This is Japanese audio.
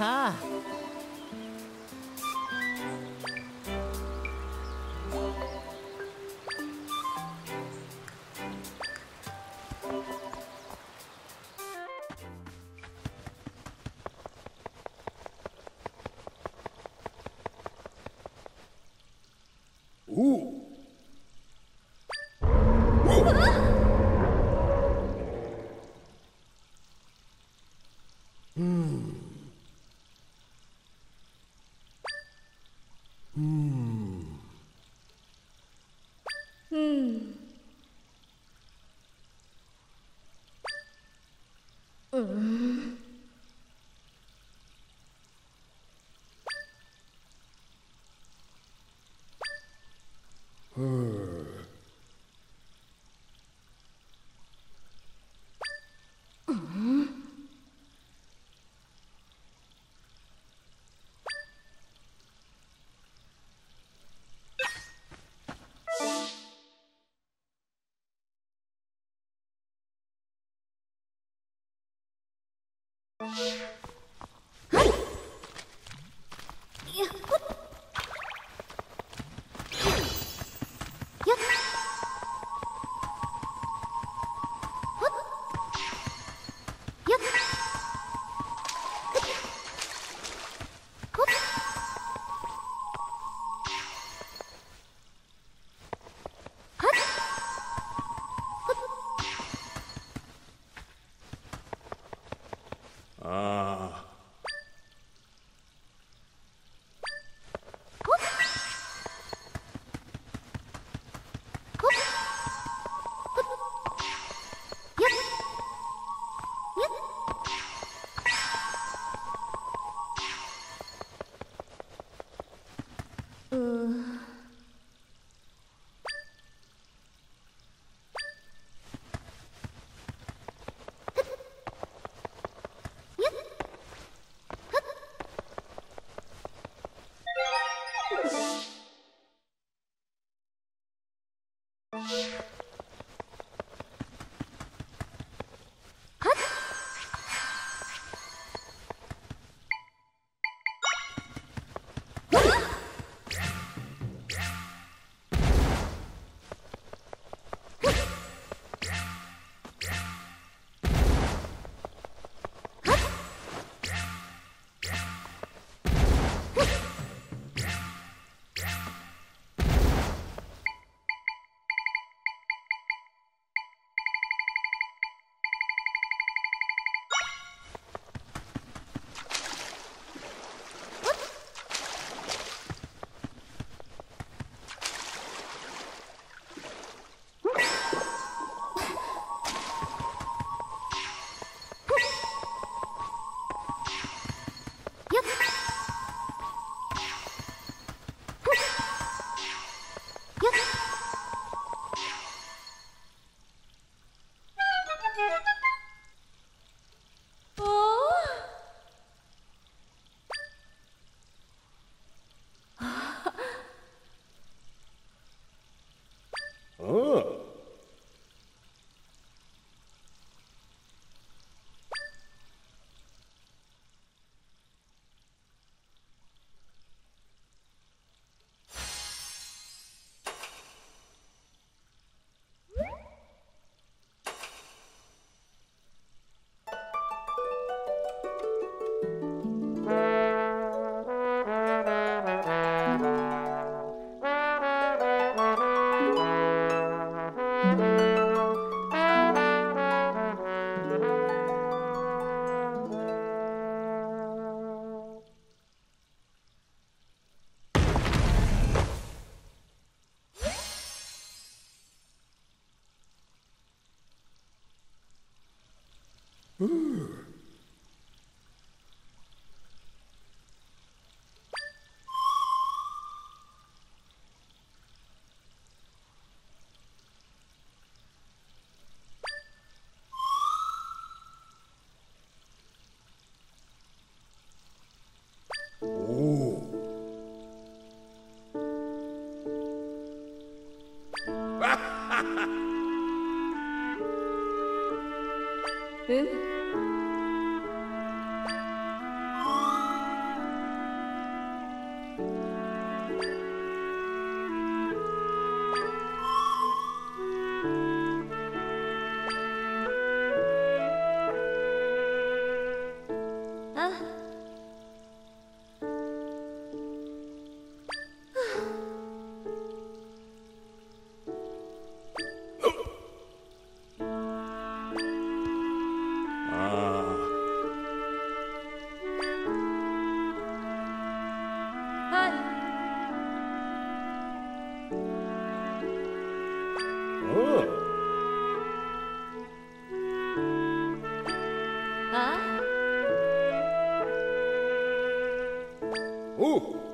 はあ Mm. あ嗯うあおう